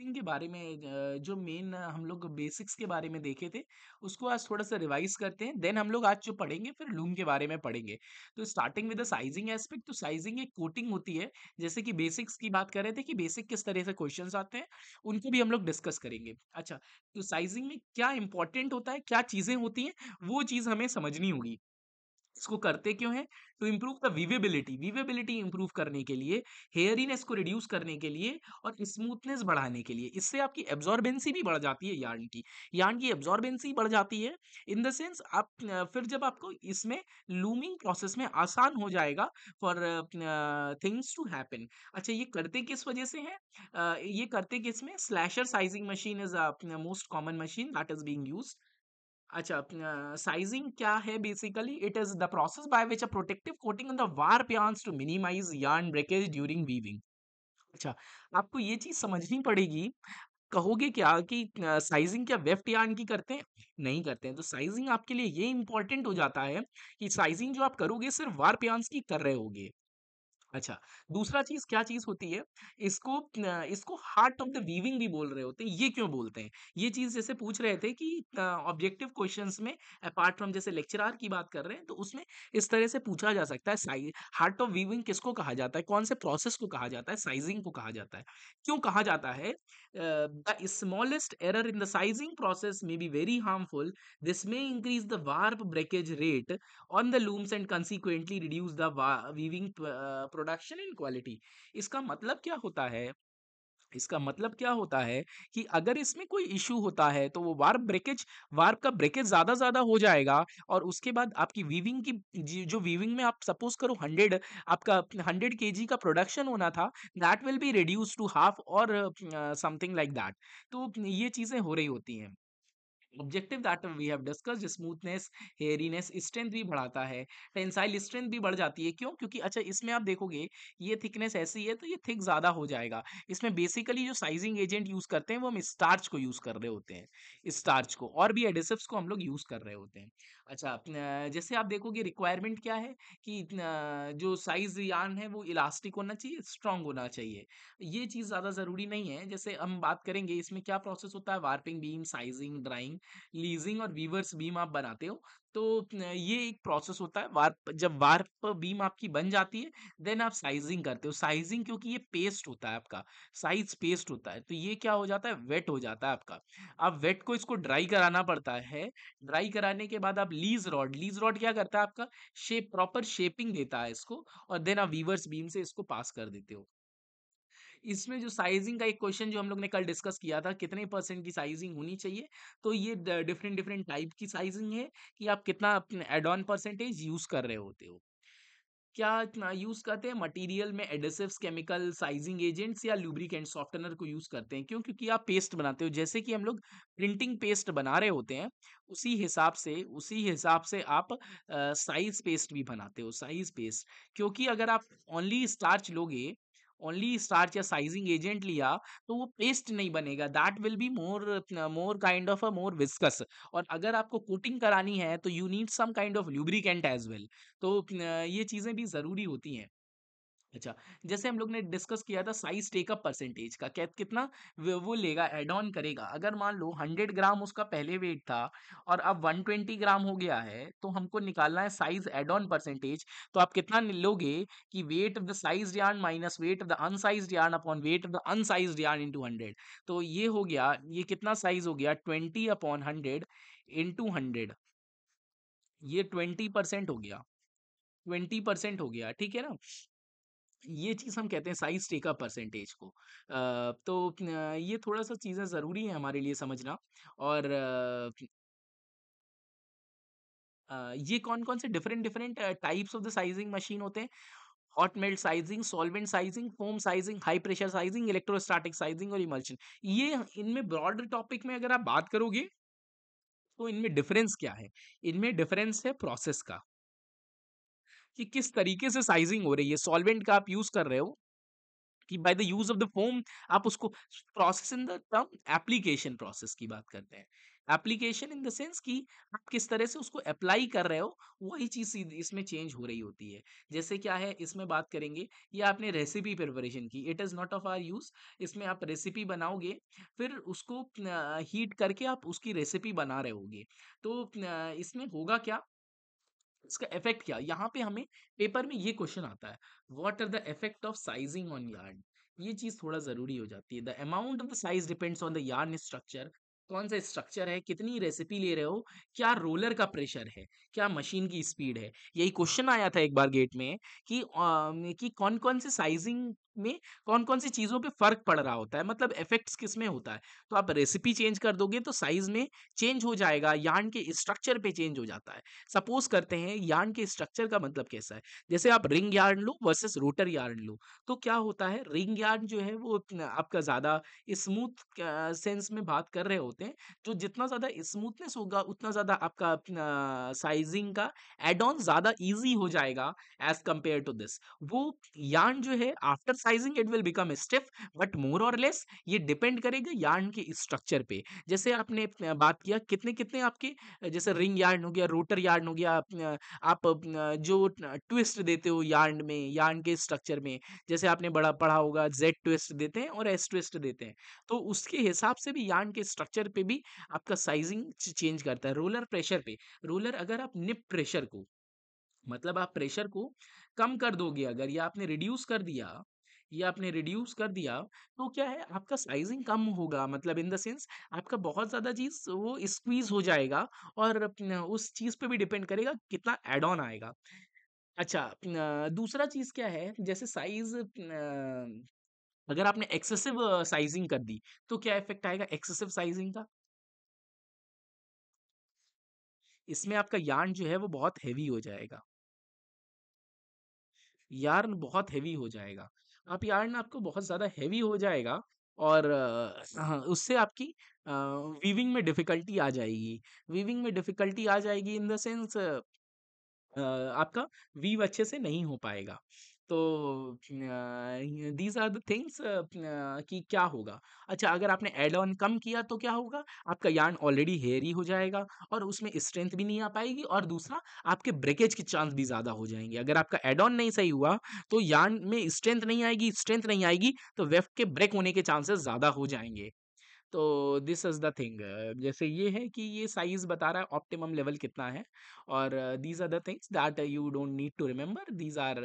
Sizing के बारे में जो मेन हम लोग बेसिक्स के बारे में देखे थे, उसको आज थोड़ा-सा रिवाइज़ करते हैं। देन हम लोग आज जो पढ़ेंगे फिर लूम के बारे में पढ़ेंगे। तो starting with the sizing aspect तो साइज़िंग एक कोटिंग होती है, जैसे कि बेसिक्स की बात कर रहे थे कि बेसिक किस तरह से क्वेश्चन आते हैं, उनको भी हम लोग डिस्कस करेंगे। अच्छा, तो साइज़िंग में क्या इंपॉर्टेंट होता है, क्या चीज़ें होती हैं, वो चीज़ हमें समझनी होगी। इसको करते क्यों हैं? To improve the weavability weavability improve करने के लिए, हेयरीनेस को रिड्यूस करने के लिए और स्मूथनेस बढ़ाने के लिए। इससे आपकी एब्ज़ॉर्बेंसी भी बढ़ जाती है यार्न की। यार्न की एब्ज़ॉर्बेंसी बढ़ जाती है इन द सेंस आप फिर जब आपको इसमें लूमिंग प्रोसेस में आसान हो जाएगा फॉर थिंग्स टू हैपन। अच्छा ये करते किस वजह से हैं? अ, ये करते किसमें? Slasher sizing machine is most common machine that is being used अच्छा साइजिंग क्या है basically it is the process by which a protective coating on the warp yarns to minimize yarn breakage during weaving अच्छा आपको ये चीज़ समझनी पड़ेगी। कहोगे क्या कि साइजिंग क्या वेफ्ट yarn की करते हैं? नहीं करते हैं। तो साइजिंग आपके लिए ये इंपॉर्टेंट हो जाता है कि साइजिंग जो आप करोगे सिर्फ़ वार्प yarns की कर रहे होगे। अच्छा, दूसरा चीज़ क्या चीज़ होती है, इसको इसको हार्ट ऑफ़ द वीविंग भी बोल रहे होते हैं, ये क्यों बोलते हैं? ये चीज़ जैसे पूछ रहे थे कि ऑब्जेक्टिव क्वेश्चन्स में अपार्ट फ्रॉम जैसे लेक्चर आर की बात कर रहे हैं, तो उसमें इस तरह से पूछा जा सकता है साइ हार्ट ऑफ़ वीविंग किसको कहा जाता है? कौन से प्रोसेस को कहा जाता है? साइज़िंग को कहा जाता है। क्यों कहा जाता है? The smallest error in the sizing process may be very harmful. This may increase the warp breakage rate on the looms and consequently reduce the wa- production and quality. इसका मतलब क्या होता है? इसका मतलब क्या होता है कि अगर इसमें कोई इश्यू होता है तो वो वार्प ब्रेकेज वार्प का ब्रेकेज ज़्यादा ज़्यादा हो जाएगा और उसके बाद आपकी वीविंग की जी- वीविंग में आप सपोज़ करो हंड्रेड आपका हंड्रेड केजी का प्रोडक्शन होना था that will be reduce to half और समथिंग लाइक दैट तो ये चीज़ें हो रही होती हैं। Objective that we have discussed smoothness hairiness strength भी बढ़ाता है। टेंसाइल स्ट्रेंथ भी बढ़ जाती है। क्यों? क्योंकि अच्छा इसमें आप देखोगे, ये थिकनेस ऐसी है तो ये थिक ज़्यादा हो जाएगा। इसमें बेसिकली जो साइजिंग एजेंट यूज़ करते हैं, वो हम स्टार्च को यूज़ कर रहे होते हैं। स्टार्च को, और भी एडिसिव्स को हम लोग यूज़ कर रहे होते हैं। अच्छा जैसे आप देखोगे रिक्वायरमेंट क्या है? कि जो साइज़ यान है, वो इलास्टिक होना चाहिए स्ट्रांग होना चाहिए। ये चीज़ ज़्यादा ज़रूरी नहीं है। जैसे हम बात करेंगे, इसमें क्या प्रोसेस होता है? Warping beam sizing drawing leasing और वीवर्स बीम आप बनाते हो तो ये एक प्रोसेस होता है। वार्प, जब वार्प बीम आपकी बन जाती है, देन आप साइजिंग करते हो। साइजिंग क्योंकि ये पेस्ट होता है आपका, साइज़ पेस्ट होता है तो ये क्या हो जाता है? वेट हो जाता है आपका। आप वेट को इसको ड्राई कराना पड़ता है। ड्राई कराने के बाद आप लीज रॉड लीज रॉड क्या करता है आपका? शेप, प्रॉपर शेपिंग देता है इसको, और देन आप वीवर्स बीम से इसको पास कर देते हो। इसमें जो साइजिंग का एक क्वेश्चन जो हम लोग ने कल डिस्कस किया था, कितने परसेंट की साइजिंग होनी चाहिए तो ये डिफरेंट डिफरेंट टाइप की साइजिंग है कि आप कितना एड ऑन परसेंटेज यूज़ कर रहे होते हो। क्या यूज़ करते हैं? मटेरियल में एडेसिव्स केमिकल साइजिंग एजेंट्स या लुब्रिकेंट सॉफ्टनर को यूज़ करते हैं? क्यों? क्योंकि आप पेस्ट बनाते हो। जैसे कि हम लोग प्रिंटिंग पेस्ट बना रहे होते हैं, उसी हिसाब से, उसी हिसाब से आप साइज़ पेस्ट भी बनाते हो साइज़ पेस्ट क्योंकि अगर आप ओनली स्टार्च लोगे ओनली स्टार्च या साइजिंग एजेंट लिया तो वो पेस्ट नहीं बनेगा। That will be more more kind of a more viscous और अगर आपको कोटिंग करानी है तो you need some kind of lubricant as well तो ये चीज़ें भी ज़रूरी होती हैं। अच्छा, जैसे हम लोग ने डिस्कस किया था साइज़ टेकअप परसेंटेज का क्या कितना व लेगा ऐड ऑन करेगा। अगर मान लो 100 ग्राम उसका पहले वेट था और अब 120 ग्राम हो गया है, तो हमको निकालना है साइज़ ऐड ऑन परसेंटेज। तो आप कितना लोगे कि weight of the sized yarn minus weight of the unsized yarn upon weight of the unsized yarn into 100 तो ये हो गया, ये कितना साइज़ हो गया 20 अपॉन 100 इंटू 100 ये 20% हो गया, 20% हो गया, ठीक है ना? ये चीज़ हम कहते हैं साइज़ टेकअप परसेंटेज को। तो ये थोड़ा-सा चीज़ें ज़रूरी है हमारे लिए समझना और ये कौन-कौन से different different types of the sizing machine होते हैं? Hot melt sizing, solvent sizing, foam sizing, high pressure sizing, electrostatic sizing और इमल्शन। ये इनमें ब्रॉड टॉपिक में अगर आप बात करोगे, तो इनमें डिफरेंस क्या है? इनमें डिफरेंस है प्रोसेस का, कि किस तरीके से साइज़िंग हो रही है। सॉल्वेंट का आप यूज़ कर रहे हो, कि by the use of the foam आप उसको process in the term application process की बात करते हैं एप्लीकेशन इन द सेंस कि आप किस तरह से उसको अप्लाई कर रहे हो, वही चीज़ इसमें चेंज हो रही होती है जैसे क्या है, इसमें बात करेंगे ये आपने रेसिपी प्रिपरेशन की it is not of our use इसमें आप रेसिपी बनाओगे, फिर उसको हीट करके आप उसकी रेसिपी बना रहे होगे तो इसमें होगा क्या इसका इफ़ेक्ट क्या? यहाँ पे हमें पेपर में ये क्वेश्चन आता है what are the effect of sizing on yarn ये चीज़ थोड़ा ज़रूरी हो जाती है। The amount of the size depends on the yarn structure कौन सा स्ट्रक्चर है? कितनी रेसिपी ले रहे हो? क्या रोलर का प्रेशर है? क्या मशीन की स्पीड है? यही क्वेश्चन आया था एक बार गेट में कि आ, कि कौन कौन से साइजिंग में कौन कौन सी चीज़ों पे फ़र्क पड़ रहा होता है? मतलब इफेक्ट्स किसमें होता है? तो आप रेसिपी चेंज कर दोगे तो साइज़ में चेंज हो जाएगा यार्न के स्ट्रक्चर पे चेंज हो जाता है। सपोज़ करते हैं यार्न के स्ट्रक्चर का मतलब कैसा है? जैसे आप रिंग यार्न लो वर्सेस रोटर यार्न लो तो क्या होता है? रिंग यार्न जो है वो आपका ज़्यादा स्मूथ सेंस में बात कर रहे होते हैं जो जितना ज़्यादा स्मूथनेस होगा, उतना ज़्यादा आपका साइजिंग का एड ऑन ज़्यादा ईजी हो जाएगा एज कंपेयर टू दिस वो यार्न जो है after sizing it will become stiff but more और लेस ये डिपेंड करेगा यार्न के स्ट्रक्चर पे। जैसे आपने बात किया, कितने कितने आपके जैसे रिंग यार्न हो गया रोटर यार्न हो गया, आप जो ट्विस्ट देते हो यार्न में यार्न के स्ट्रक्चर में, जैसे आपने बड़ा, पढ़ा होगा जेड ट्विस्ट देते हैं और एस ट्विस्ट देते हैं। तो उसके हिसाब से भी यार्न के स्ट्रक्चर पे भी आपका साइजिंग चेंज करता है रोलर प्रेशर पे। रोलर अगर आप निप प्रेशर को मतलब आप प्रेशर को कम कर दोगे, अगर या आपने रिड्यूस कर दिया या आपने रिड्यूस कर दिया तो क्या है, आपका साइजिंग कम होगा मतलब इन द सेंस आपका बहुत ज़्यादा चीज़ वो स्क्वीज हो जाएगा और उस चीज़ पे भी डिपेंड करेगा, कितना एड ऑन आएगा। अच्छा दूसरा चीज़ क्या है, जैसे साइज़ अगर आपने एक्सेसिव साइजिंग कर दी तो क्या इफ़ेक्ट आएगा एक्सेसिव साइजिंग का? इसमें आपका यार्न जो है, वो बहुत हैवी हो जाएगा। यार्न बहुत हेवी हो जाएगा। आप यार्न आपको बहुत ज़्यादा हैवी हो जाएगा और हाँ, उससे आपकी वीविंग में डिफिकल्टी आ जाएगी। वीविंग में डिफिकल्टी आ जाएगी इन द सेंस आपका वीव अच्छे से नहीं हो पाएगा। तो दीज आर द थिंग्स कि क्या होगा। अच्छा अगर आपने एड ऑन कम किया तो क्या होगा? आपका यार्न ऑलरेडी हेयरी हो जाएगा और उसमें स्ट्रेंथ भी नहीं आ पाएगी और दूसरा, आपके ब्रेकेज के चांस भी ज़्यादा हो जाएँगे। अगर आपका एड ऑन नहीं सही हुआ तो यार्न में स्ट्रेंथ नहीं आएगी स्ट्रेंथ नहीं आएगी तो वेफ्ट के ब्रेक होने के चांसेस ज़्यादा हो जाएँगे। तो दिस इज़ द थिंग जैसे ये है कि ये साइज़ बता रहा है ऑप्टिमम लेवल कितना है और these are the things that you don't need to remember these are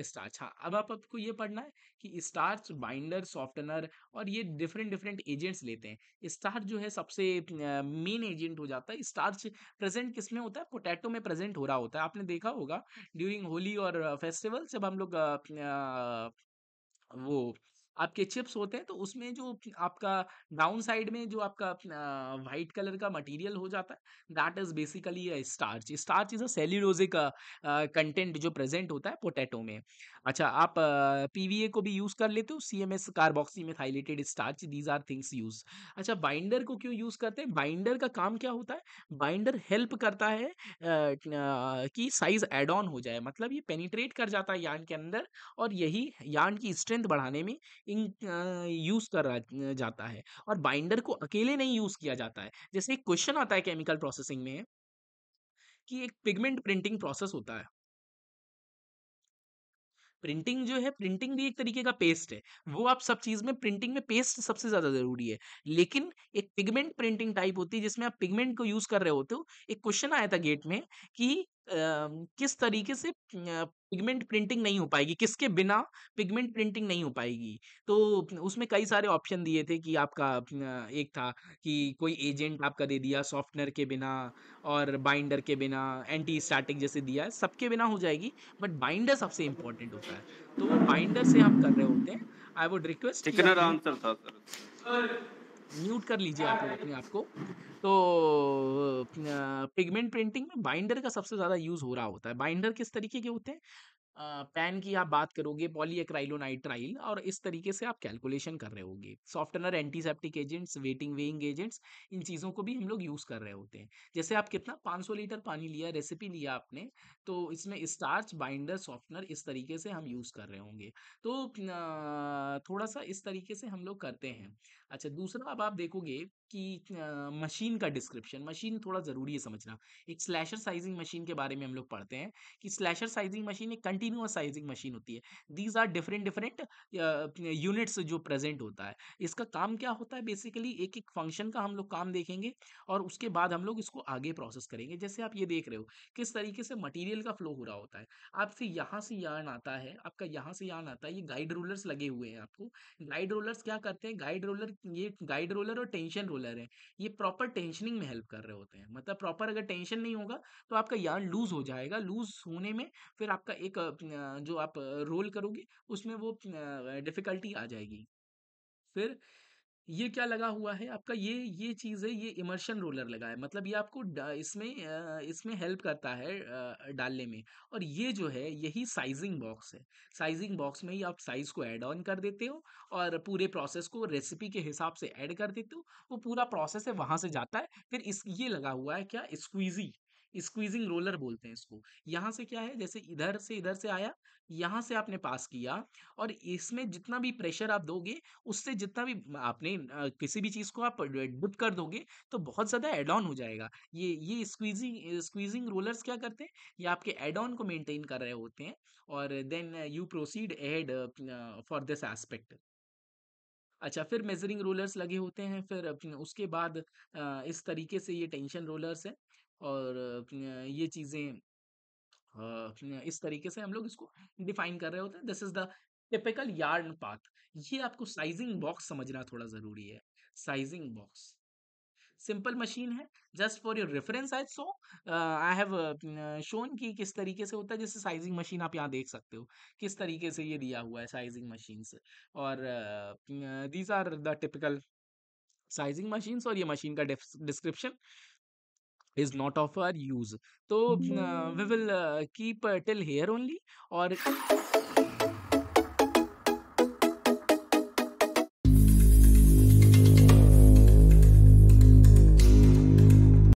starch हाँ अब आप आपको ये पढ़ना है कि स्टार्च बाइंडर सॉफ्टनर और ये डिफरेंट डिफरेंट एजेंट्स लेते हैं। स्टार्च जो है सबसे मेन एजेंट हो जाता है। स्टार्च प्रेजेंट किसमें होता है? पोटैटो में प्रेजेंट हो रहा होता है। आपने देखा होगा ड्यूरिंग होली और फेस्टिवल जब हम लोग अ, अ, वो आपके चिप्स होते हैं तो उसमें जो आपका डाउन साइड में जो आपका वाइट कलर का मटेरियल हो जाता है, that is basically a starch. Starch is a cellulosic content जो प्रेजेंट होता है पोटैटो में। अच्छा आप पीवीए को भी यूज़ कर लेते हो C CMS carboxy methylated starch these are things use अच्छा बाइंडर को क्यों यूज़ करते हैं? बाइंडर का काम क्या होता है? बाइंडर हेल्प करता है कि साइज़ एड ऑन हो जाए मतलब ये पेनिट्रेट कर जाता है यान के अंदर और यही यान की स्ट्रेंथ बढ़ाने में इन यूज़ करा जाता है और बाइंडर को अकेले नहीं यूज़ किया जाता है। जैसे एक क्वेश्चन आता है केमिकल प्रोसेसिंग में कि एक पिगमेंट प्रिंटिंग प्रोसेस होता है। प्रिंटिंग जो है, प्रिंटिंग भी एक तरीके का पेस्ट है। वो आप सब चीज़ में, प्रिंटिंग में पेस्ट सबसे ज़्यादा ज़रूरी है। लेकिन एक पिगमेंट प्रिंटिंग टाइप होती है जिसमें आप पिगमेंट को यूज़ कर रहे होते हो। एक क्वेश्चन आया था गेट में कि किस तरीके से पिगमेंट प्रिंटिंग नहीं हो पाएगी किसके बिना पिगमेंट प्रिंटिंग नहीं हो पाएगी? तो उसमें कई सारे ऑप्शन दिए थे कि आपका एक था कि कोई एजेंट आपका दे दिया सॉफ्टनर के बिना और बाइंडर के बिना एंटी स्टैटिक जैसे दिया है सबके बिना हो जाएगी बट बाइंडर सबसे इम्पोर्टेंट होता है। तो वो बाइंडर से हम कर रहे होते हैं आई वुड रिक्वेस्ट आंसर था सर म्यूट कर लीजिए आप लोग अपने आप को। तो पिगमेंट प्रिंटिंग में बाइंडर का सबसे ज़्यादा यूज़ हो रहा होता है। बाइंडर किस तरीके के होते हैं? पैन की आप बात करोगे पॉलीएक्राइलोनाइट्राइल और इस तरीके से आप कैलकुलेशन कर रहे होगे। Softener, antiseptic agents, wetting, weighing agents, इन चीज़ों को भी हम लोग यूज़ कर रहे होते हैं। जैसे आप कितना 500 लीटर पानी लिया, रेसिपी लिया आपने तो इसमें स्टार्च, बाइंडर, सॉफ्टनर इस तरीके से हम यूज़ कर रहे होंगे। तो थोड़ा सा इस तरीके से हम लोग करते हैं। अच्छा दूसरा अब आप देखोगे कि मशीन का डिस्क्रिप्शन, मशीन थोड़ा ज़रूरी है समझना। एक स्लैशर साइजिंग मशीन के बारे में हम लोग पढ़ते हैं कि स्लैशर साइजिंग मशीन एक कंटिन्यूस साइजिंग मशीन होती है। These are different different units जो प्रेजेंट होता है। इसका काम क्या होता है? बेसिकली एक एक फ़ंक्शन का हम लोग काम देखेंगे और उसके बाद हम लोग इसको आगे प्रोसेस करेंगे। जैसे आप ये देख रहे हो, किस तरीके से मटीरियल का फ्लो हो रहा होता है। आपसे यहाँ से यार्न आता है, आपका यहाँ से यार्न आता है, ये गाइड रोलर्स लगे हुए हैं आपको। गाइड रोलर्स क्या करते हैं? गाइड रोलर, ये गाइड रोलर और टेंशन रोलर है, ये प्रॉपर टेंशनिंग में हेल्प कर रहे होते हैं मतलब प्रॉपर अगर टेंशन नहीं होगा तो आपका यार्न लूज हो जाएगा लूज होने में फिर आपका एक जो आप रोल करोगे, उसमें वो डिफ़िकल्टी आ जाएगी। फिर ये क्या लगा हुआ है आपका? ये ये चीज़ है, ये इमर्शन रोलर लगा है। मतलब ये आपको इसमें इसमें हेल्प करता है डालने में। और ये जो है, यही साइज़िंग बॉक्स है। साइज़िंग बॉक्स में ही आप साइज़ को ऐड ऑन कर देते हो और पूरे प्रोसेस को रेसिपी के हिसाब से ऐड कर देते हो। वो पूरा प्रोसेस है, वहाँ से जाता है। फिर इस, ये लगा हुआ है क्या? स्क्वीज़ी स्क्वीजिंग रोलर बोलते हैं इसको। यहाँ से क्या है जैसे इधर से इधर से आया, यहाँ से आपने पास किया और इसमें जितना भी प्रेशर आप दोगे, उससे जितना भी आपने किसी भी चीज़ को आप डिप कर दोगे, तो बहुत ज़्यादा एड ऑन हो जाएगा। ये ये स्क्वीजिंग स्क्वीजिंग रोलर्स क्या करते हैं, ये आपके ऐड ऑन को मेंटेन कर रहे होते हैं और then you proceed add for this aspect. अच्छा फिर मेज़रिंग रोलर्स लगे होते हैं, फिर उसके बाद इस तरीके से ये टेंशन रोलर्स है और ये चीज़ें इस तरीके से हम लोग इसको डिफाइन कर रहे होते हैं। This is the typical yarn path. ये आपको साइज़िंग बॉक्स समझना थोड़ा ज़रूरी है। Sizing box. सिंपल मशीन है just for your reference I so I have shown कि किस तरीके से होता है जैसे साइजिंग मशीन आप यहाँ देख सकते हो किस तरीके से ये दिया हुआ है साइजिंग मशीन्स और these are the typical sizing machines और ये मशीन का description is not of our use तो we will keep till here only और